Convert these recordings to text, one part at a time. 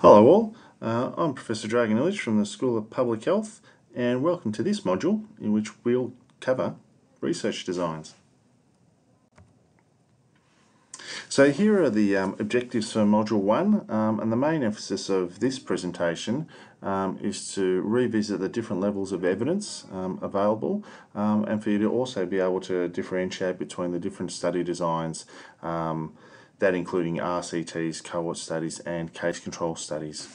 Hello all, uh, I'm Professor Dragan Ilic from the School of Public Health and welcome to this module in which we'll cover research designs. So here are the um, objectives for Module 1 um, and the main emphasis of this presentation um, is to revisit the different levels of evidence um, available um, and for you to also be able to differentiate between the different study designs um, that including RCTs, cohort studies and case control studies.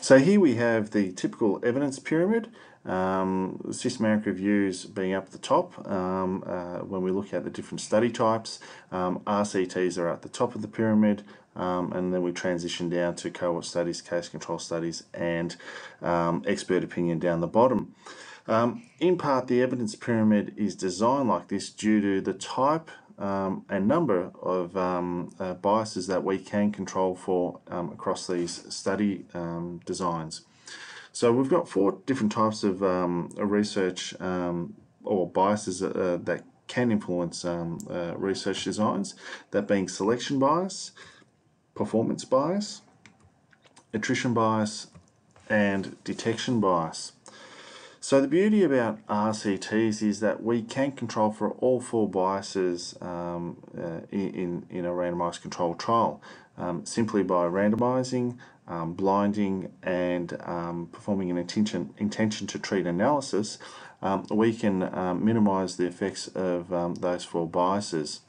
So here we have the typical evidence pyramid, um, systematic reviews being up at the top um, uh, when we look at the different study types. Um, RCTs are at the top of the pyramid um, and then we transition down to cohort studies, case control studies and um, expert opinion down the bottom. Um, in part, the evidence pyramid is designed like this due to the type um, and number of um, uh, biases that we can control for um, across these study um, designs. So we've got four different types of um, research or biases uh, that can influence uh, research designs, that being selection bias, performance bias, attrition bias, and detection bias. So the beauty about RCTs is that we can control for all four biases um, uh, in, in a randomized controlled trial um, simply by randomizing, um, blinding and um, performing an intention, intention to treat analysis um, we can um, minimize the effects of those four biases.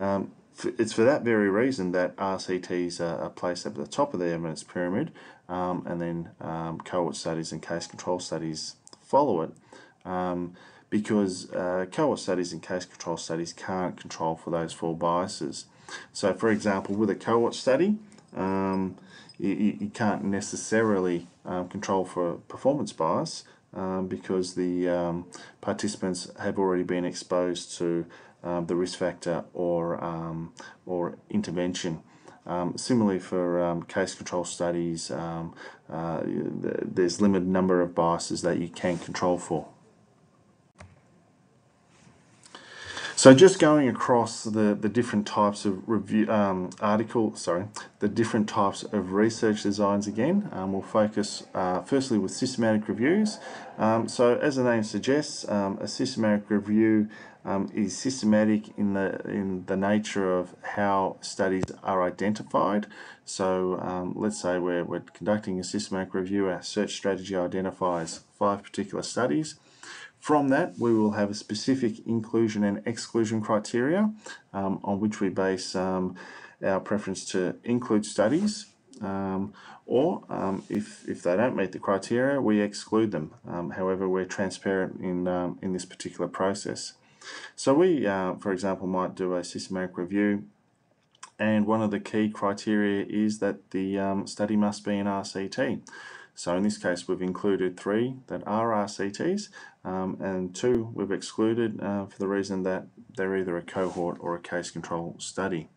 it's for that very reason that RCTs are, placed at the top of the evidence pyramid and then cohort studies and case control studies follow it um, because uh, cohort studies and case control studies can't control for those four biases. So for example, with a cohort study, um, you, you, can't necessarily um, control for performance bias um, because the um, participants have already been exposed to um, the risk factor or, or intervention. Um, similarly for um, case control studies, um, uh, there's limited number of biases that you can control for. So just going across the, the different types of review um, article, sorry, the different types of research designs again, um, we'll focus uh, firstly with systematic reviews. Um, so as the name suggests, um, a systematic review um, is systematic in the in the nature of how studies are identified. So um, let's say we're, we're conducting a systematic review, our search strategy identifies five particular studies. From that, we will have a specific inclusion and exclusion criteria um, on which we base um, our preference to include studies um, or um, if, if they don't meet the criteria, we exclude them. Um, however, we're transparent in, um, in this particular process. So we, uh, for example, might do a systematic review and one of the key criteria is that the study must be an RCT. So in this case we've included three that are RCTs um, and two we've excluded uh, for the reason that they're either a cohort or a case control study.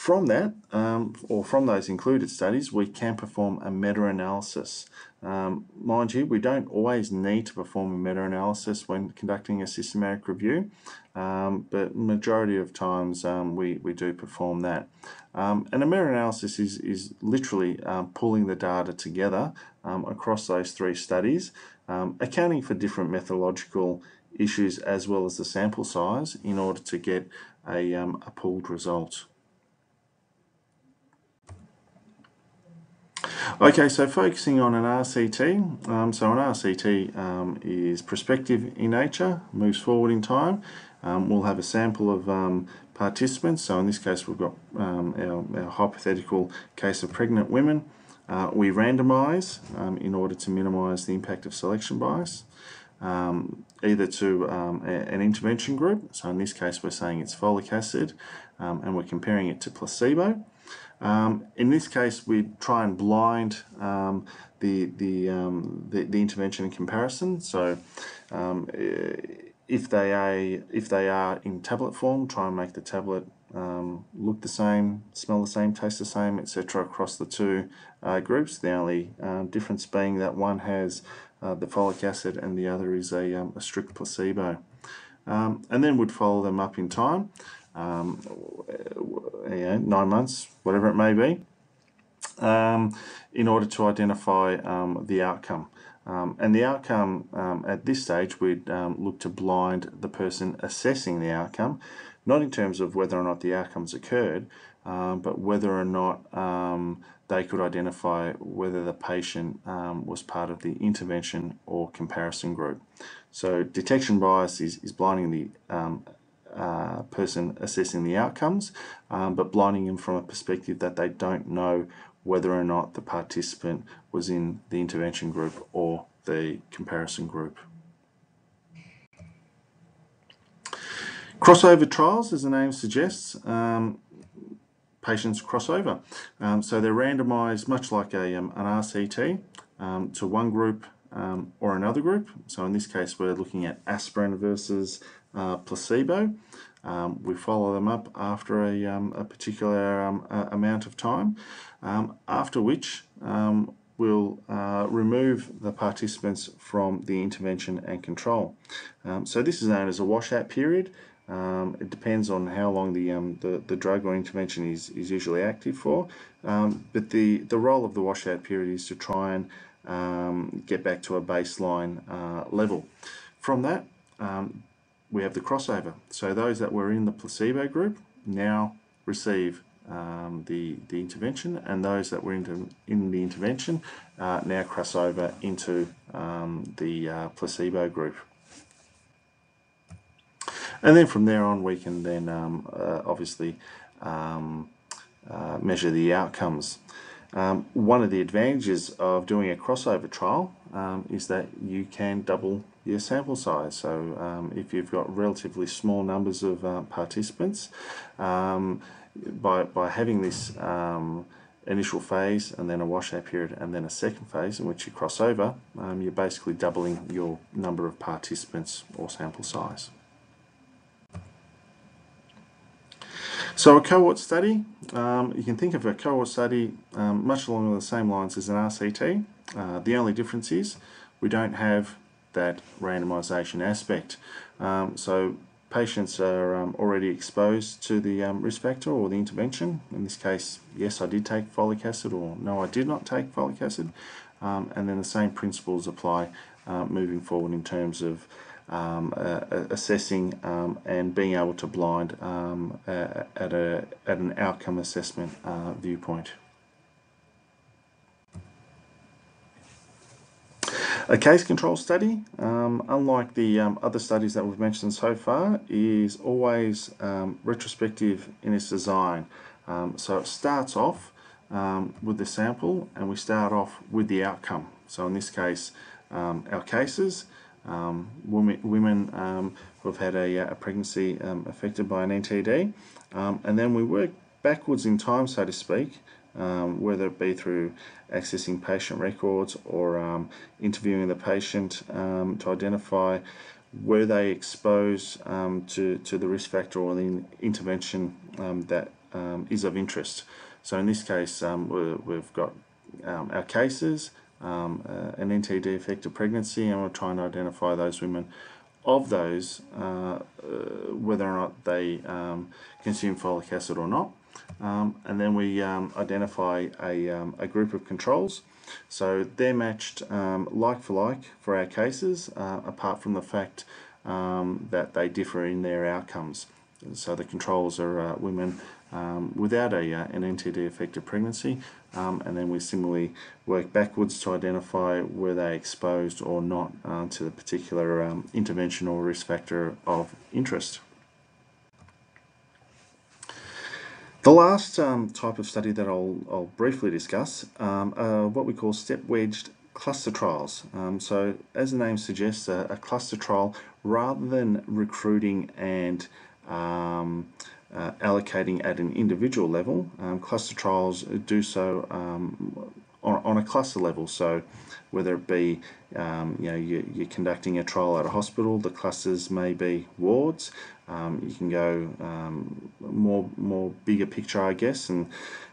From that, um, or from those included studies, we can perform a meta-analysis. Um, mind you, we don't always need to perform a meta-analysis when conducting a systematic review, um, but majority of times um, we, we do perform that. Um, and a meta-analysis is, is literally um, pulling the data together across those three studies, accounting for different methodological issues as well as the sample size in order to get a, a pooled result. Okay, so focusing on an RCT. Um, so an RCT um, is prospective in nature, moves forward in time. Um, we'll have a sample of um, participants. So in this case, we've got um, our, our, hypothetical case of pregnant women. Uh, we randomise um, in order to minimise the impact of selection bias. either to a, an intervention group, so in this case we're saying it's folic acid, and we're comparing it to placebo. Um, in this case, we try and blind um, the, the, um, the, the, intervention in comparison. So um, if, they are, if they are in tablet form, try and make the tablet um, look the same, smell the same, taste the same, etc. across the two uh, groups. The only uh, difference being that one has uh, the folic acid and the other is a, um, a strict placebo. and then we'd follow them up in time um, you know, nine months, whatever it may be, um, in order to identify um, the outcome. Um, and the outcome um, at this stage, we'd um, look to blind the person assessing the outcome, not in terms of whether or not the outcomes occurred, um, but whether or not um, they could identify whether the patient um, was part of the intervention or comparison group. So detection bias is, is blinding the uh, person assessing the outcomes, but blinding them from a perspective that they don't know whether or not the participant was in the intervention group or the comparison group. Crossover trials, as the name suggests, um, patients crossover. Um, so they're randomized much like a, um, an RCT um, to one group um, or another group. So in this case, we're looking at aspirin versus uh, placebo. Um, we follow them up after a, um, a particular um, amount of time, um, after which um, we'll uh, remove the participants from the intervention and control. Um, so this is known as a washout period. it depends on how long the, the, the, drug or intervention is, is usually active for, but the, the role of the washout period is to try and get back to a baseline uh, level. From that, um, we have the crossover. So those that were in the placebo group now receive um, the, the intervention and those that were in, in the intervention uh, now cross over into um, the uh, placebo group. And then from there on we can then um, uh, obviously um, uh, measure the outcomes. Um, one of the advantages of doing a crossover trial um, is that you can double your sample size. So um, if you've got relatively small numbers of uh, participants, um, by, by having this um, initial phase and then a washout period and then a second phase in which you cross over, um, you're basically doubling your number of participants or sample size. So a cohort study, um, you can think of a cohort study um, much along the same lines as an RCT. Uh, the only difference is we don't have that randomization aspect. Um, so patients are um, already exposed to the um, risk factor or the intervention. In this case, yes, I did take folic acid or no, I did not take folic acid. Um, and then the same principles apply uh, moving forward in terms of um, uh, assessing um, and being able to blind um, uh, at, a, at an outcome assessment uh, viewpoint. A case control study, um, unlike the um, other studies that we've mentioned so far, is always um, retrospective in its design. so it starts off with the sample and we start off with the outcome. So in this case, our cases, um, women, women um, who have had a, a pregnancy um, affected by an NTD. Um, and then we work backwards in time, so to speak, um, whether it be through accessing patient records or interviewing the patient to identify were they exposed to, to the risk factor or the intervention that is of interest. So in this case, we have got our cases, um, uh, an NTD affected pregnancy and we're trying to identify those women of those uh, uh, whether or not they um, consume folic acid or not. Um, and then we um, identify a, um, a group of controls. So they're matched um, like for like for our cases uh, apart from the fact that they differ in their outcomes. So the controls are uh, women um, without a, uh, an NTD affected pregnancy um, and then we similarly work backwards to identify were they exposed or not uh, to the particular um, intervention or risk factor of interest. The last um, type of study that I'll, I'll briefly discuss um, are what we call step-wedged cluster trials. Um, so as the name suggests, a, a, cluster trial rather than recruiting and um, uh, allocating at an individual level. Um, cluster trials do so um, on, on, a cluster level. So whether it be um, you know you, you're conducting a trial at a hospital, the clusters may be wards. Um, you can go um, more more bigger picture, I guess, and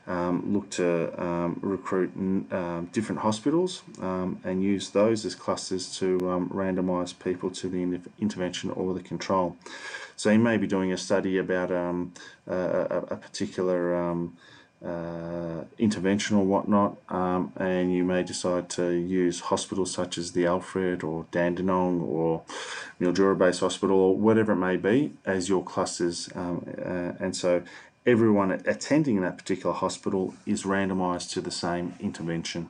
um, look to um, recruit um, different hospitals and use those as clusters to randomise people to the intervention or the control. So you may be doing a study about a, a, particular uh, intervention or whatnot, um, and you may decide to use hospitals such as the Alfred or Dandenong or Mildura Base Hospital or whatever it may be as your clusters. Um, uh, and so everyone attending that particular hospital is randomized to the same intervention.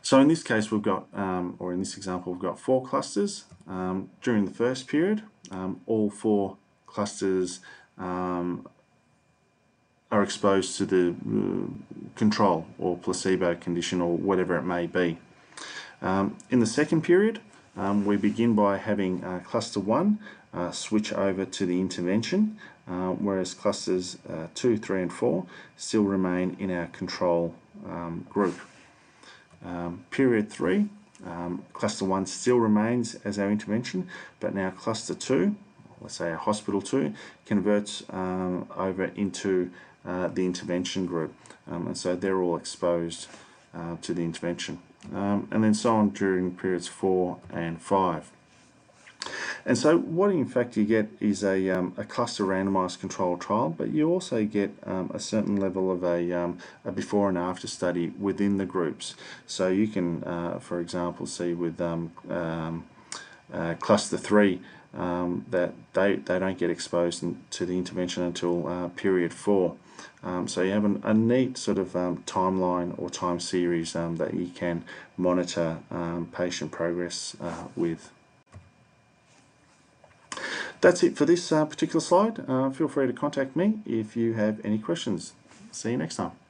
So in this case, we've got, um, or in this example, we've got four clusters. Um, during the first period, um, all four clusters um, are exposed to the uh, control or placebo condition or whatever it may be. Um, in the second period, um, we begin by having uh, cluster 1 uh, switch over to the intervention, uh, whereas clusters uh, 2, 3 and 4 still remain in our control um, group. Um, period 3, um, cluster 1 still remains as our intervention, but now cluster 2, let's say a hospital 2, converts um, over into uh, the intervention group. Um, and so they're all exposed uh, to the intervention. Um, and then so on during periods four and five. And so what in fact you get is a, um, a cluster randomized controlled trial, but you also get um, a certain level of a, um, a, before and after study within the groups. So you can, uh, for example, see with um, um, uh, cluster 3 um, that they, they don't get exposed to the intervention until uh, period 4. Um, so you have an, a neat sort of um, timeline or time series um, that you can monitor um, patient progress uh, with. That's it for this uh, particular slide. Uh, feel free to contact me if you have any questions. See you next time.